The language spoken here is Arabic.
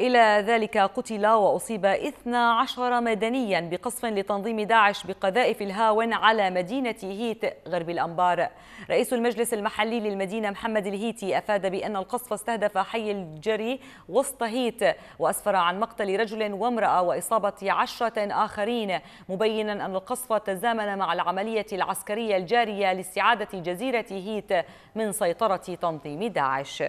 إلى ذلك قتل وأصيب 12 مدنيا بقصف لتنظيم داعش بقذائف الهاون على مدينة هيت غرب الأنبار. رئيس المجلس المحلي للمدينة محمد الهيتي أفاد بأن القصف استهدف حي الجري وسط هيت وأسفر عن مقتل رجل وامرأة وإصابة عشرة آخرين. مبينا أن القصف تزامن مع العملية العسكرية الجارية لاستعادة جزيرة هيت من سيطرة تنظيم داعش.